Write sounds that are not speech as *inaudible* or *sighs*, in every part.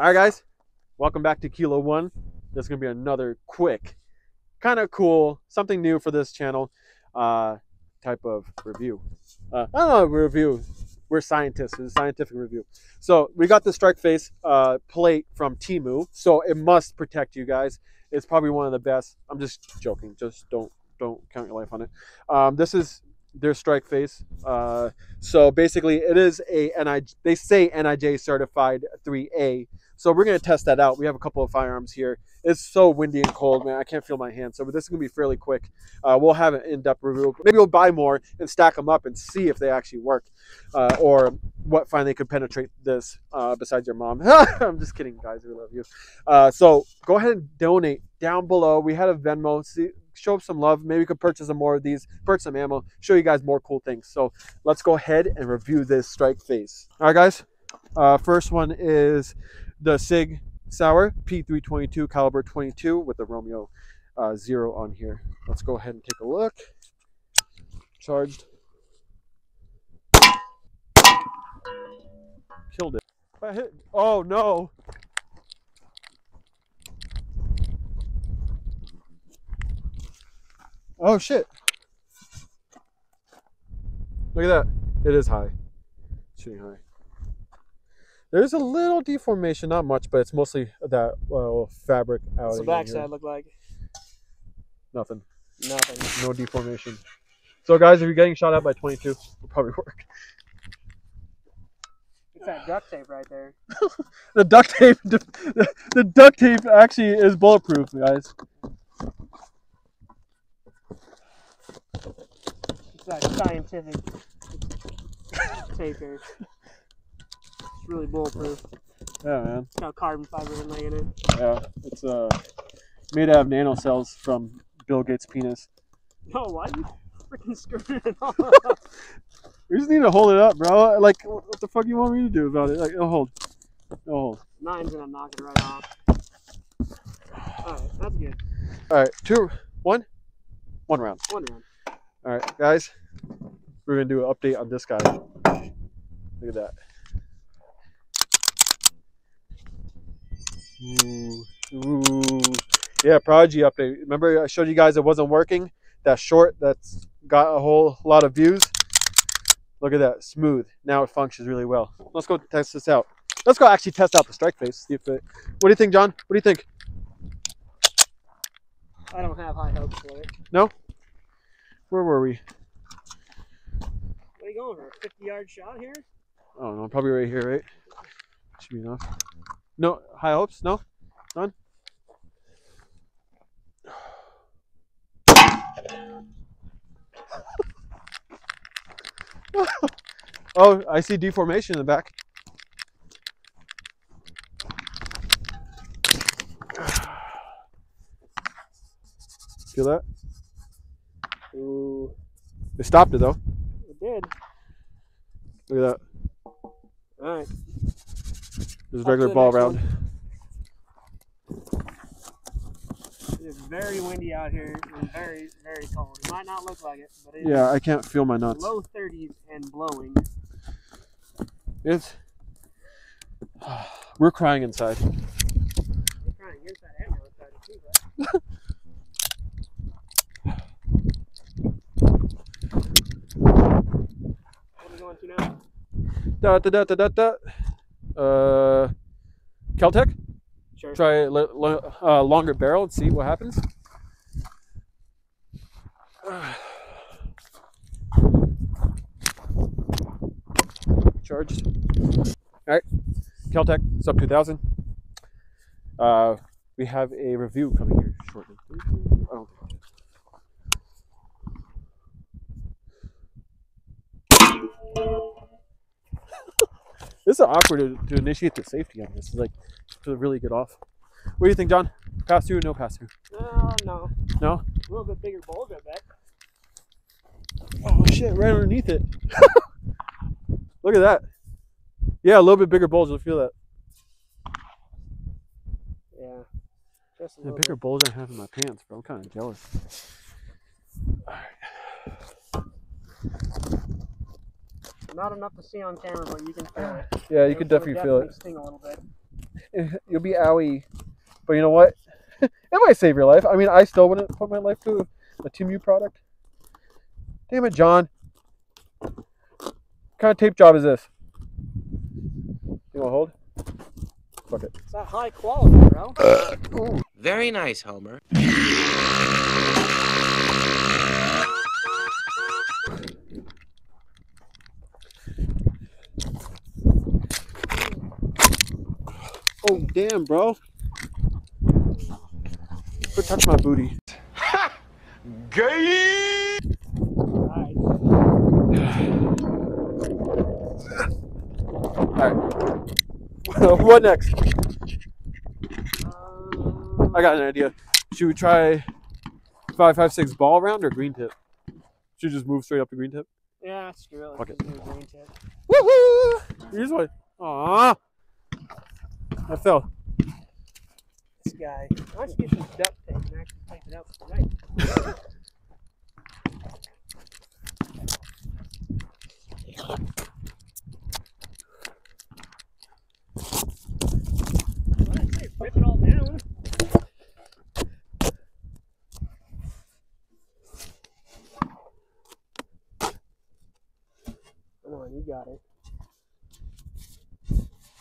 All right, guys, welcome back to Kilo One. This is gonna be another quick, kind of cool, something new for this channel, uh, type of review. Uh, I don't know review. We're scientists. It's a scientific review. So we got the strike face uh, plate from Temu. So it must protect you guys. It's probably one of the best. I'm just joking. Just don't don't count your life on it. Um, this is their strike face. Uh, so basically, it is a NI. They say NIJ certified 3A. So we're gonna test that out. We have a couple of firearms here. It's so windy and cold, man. I can't feel my hands. So this is gonna be fairly quick. Uh, we'll have an in-depth review. Maybe we'll buy more and stack them up and see if they actually work, uh, or what finally could penetrate this uh, besides your mom. *laughs* I'm just kidding, guys. We love you. Uh, so go ahead and donate down below. We had a Venmo. See, show up some love. Maybe we could purchase some more of these, purchase some ammo, show you guys more cool things. So let's go ahead and review this strike face. All right, guys. Uh, first one is the Sig Sauer P322 caliber 22 with the Romeo uh, Zero on here. Let's go ahead and take a look. Charged. Killed it. I hit. Oh no. Oh shit. Look at that. It is high. Shooting high. There's a little deformation, not much, but it's mostly that uh, fabric out. What's the backside look like? Nothing. Nothing. No deformation. So, guys, if you're getting shot at by 22, it'll probably *laughs* work. It's that duct tape right there. *laughs* The duct tape, the, the duct tape actually is bulletproof, guys. It's like scientific tape here. *laughs* It's really bulletproof. Yeah, man. It's got carbon fiber inlay in it. Yeah, it's uh made out of nanocells from Bill Gates' penis. No, why are you freaking screwing it all *laughs* We just need to hold it up, bro. Like, what the fuck you want me to do about it? Like, it'll hold. It'll hold. Mine's gonna knock it right off. Alright, that's good. All right, two, one, one round. One round. All right, guys, we're gonna do an update on this guy. Look at that. Ooh, ooh. Yeah, Prodigy update. Remember I showed you guys it wasn't working? That short that's got a whole lot of views. Look at that, smooth. Now it functions really well. Let's go test this out. Let's go actually test out the strike face. See if it. What do you think, John? What do you think? I don't have high hopes for it. No? Where were we? What are you going for? A 50 yard shot here? I don't know. Probably right here, right? Should be enough. No high hopes. No, none. *laughs* oh, I see deformation in the back. *sighs* Feel that? Ooh, It stopped it though. it did. Look at that. Alright. There's a Up to regular ball round. one. It's very windy out here and very, very cold. It might not look like it, but it is Yeah, I can't feel my nuts. low 30s and blowing. It's *sighs* we're crying inside. You're crying inside and outside too, right? *laughs* what are we going to now? Da da da da da da. Uh, Keltec. Sure. Try li- uh, longer barrel and see what happens. *sighs* Charged. All right, Keltec sub 2000. Uh, we have a review coming here shortly. Oh. This is awkward to, to initiate the safety on this. Like to really get off. What do you think, John? Pass through, or no pass through? Uh, no. No. A little bit bigger bulge, I bet. Oh shit! Right underneath it. *laughs* Look at that. Yeah, a little bit bigger bulge. You'll feel that. Yeah. Just a The bigger bulge I have in my pants, bro. I'm kind of jealous. Not enough to see on camera, but you can feel it. Yeah, you It can would- it would definitely feel it. Sting a little bit. *laughs* you'll be owie. But you know what? *laughs* it might save your life. I mean, I still wouldn't put my life to a Temu product. Damn it, John. What kind of tape job is this? You want to hold? Fuck it. It's that high quality, bro. Very nice, Homer. *laughs* damn, bro. Quit touching my booty. Ha! *laughs* Gay! Alright. Alright. *laughs* what next? Um, I got an idea. Should we try 556 ball round or green tip? Should we just move straight up to green tip? yeah, screw it. Fuck Let's just do green tip. Woo woo! Here's one. Aww. I fell. This guy. Why don't get some duct tape and actually tape it up tonight? All down. Come on, you got it.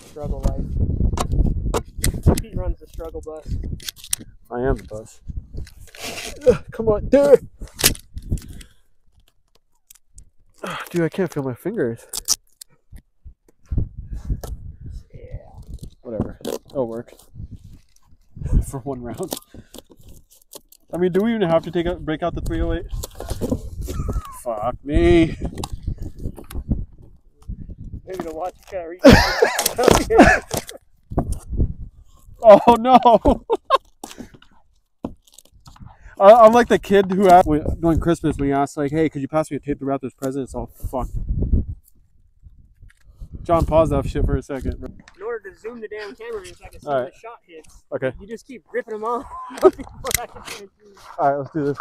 Struggle life. Pete runs the struggle bus. I am the bus. Ugh, Come on, dude. Ugh, Dude, I can't feel my fingers. Yeah. Whatever. It'll work. *laughs* For one round. I mean, do we even have to take out break out the 308? Fuck me. Maybe to watch you kind of reach. Oh no! *laughs* I'm like the kid who asked during Christmas when he asked like, "Hey, could you pass me a tape to wrap this present?" It's all fucked. John, pause that shit for a second. In order to zoom the damn camera in so I can see All right. the shot hits, Okay. you just keep ripping them off *laughs* before I can transfer. All right, let's do this.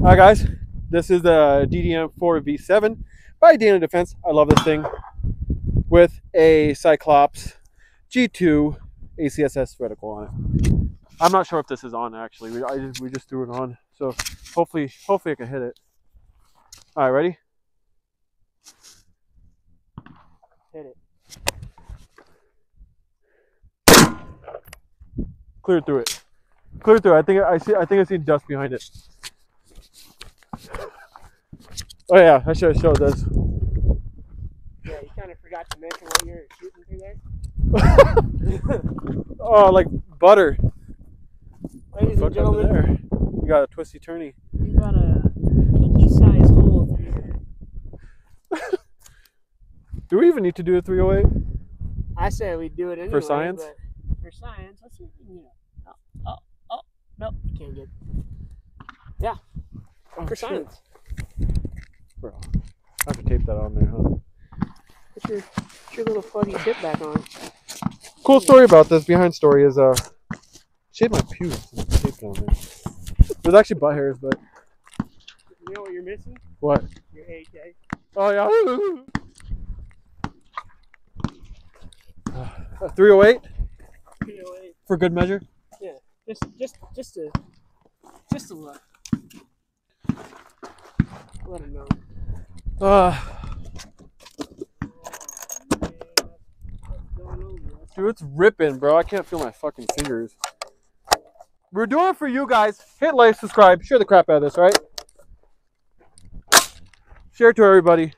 All right, guys. This is the DDM 4V7 by Daniel Defense. I love this thing with a Cyclops G2 ACSS reticle on it. I'm not sure if this is on actually. We, I just, we just threw it on, so hopefully, hopefully I can hit it. All right, ready? Hit it. Clear through it. Clear through. I think I see. I think I see dust behind it. Oh yeah, I should have showed this. Yeah, you kind of forgot to mention what you're shooting through there. Oh, like butter. Ladies and gentlemen, there. You got a twisty turny. you got a pinky size hole through there. *laughs* Do we even need to do a 308? I say we do it anyway. science? For science, let's see if we can get it. Oh, oh, oh, no, you can't get it. Oh, For shit. science. Bro, I have to tape that on there, huh? Put your, put your little fuzzy tip back on. Cool story about this. Behind story is uh, shaved my pubes it on there. Was actually butt hairs, but You know what you're missing? what? Your AK. Oh yeah. *sighs* A 308 POA. for good measure. Yeah. Just, just, just to, just to look. Let him know. Uh, Man, that's- that's going over. That's- dude, it's ripping, bro. I can't feel my fucking fingers. We're doing it for you guys. Hit like, subscribe, share the crap out of this, right? Share it to everybody.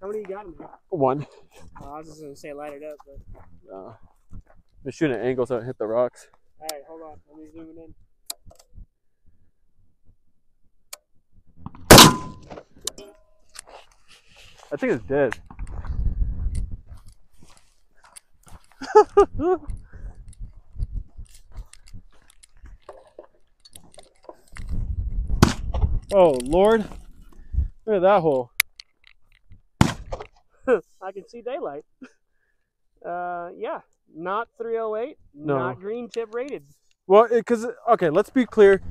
How many you got in there? One. Oh, I was just gonna say light it up, but Uh, I'm shooting at angles that hit the rocks. all right, hold on. Let me zoom it in. I think it's dead. *laughs* oh Lord! Look at that hole. *laughs* I can see daylight. *laughs* Uh, yeah, not 308, No. not green tip rated. Well, because okay, let's be clear.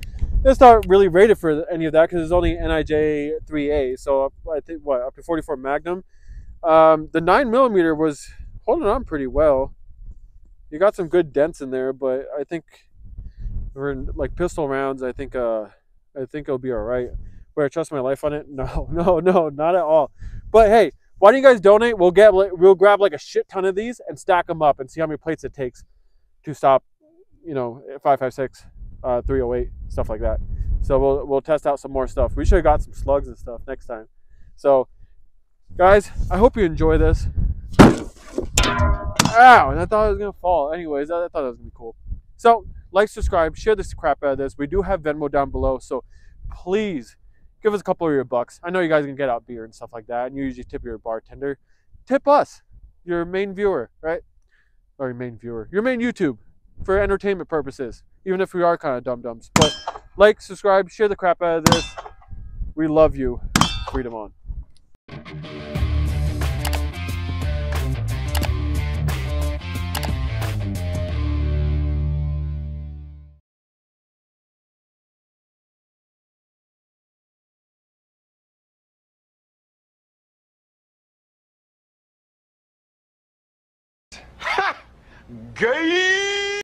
It's not really rated for any of that because it's only NIJ 3A. So up- I think what up to 44 Magnum. Um, the nine millimeter was holding on pretty well. You got some good dents in there, but I think we're in, like pistol rounds. I think uh, I think it'll be all right. Where I trust my life on it? *laughs* No, no, no, not at all. But hey, why don't you guys donate? We'll get we'll grab like a shit ton of these and stack them up and see how many plates it takes to stop, you know, 556, uh, 308, stuff like that. So we'll we'll test out some more stuff. We should have got some slugs and stuff next time. So, guys, I hope you enjoy this. Ow! I thought it was gonna fall. Anyways, I, I thought that was gonna be cool. So, like, subscribe, share this crap out of this. We do have Venmo down below, so please give us a couple of your bucks. I know you guys can get out beer and stuff like that, and you usually tip your bartender. Tip us, your main viewer, right? Or your main viewer, your main YouTube, for entertainment purposes. Even if we are kind of dumb dums, but like, subscribe, share the crap out of this. We love you. Freedom on. Gay!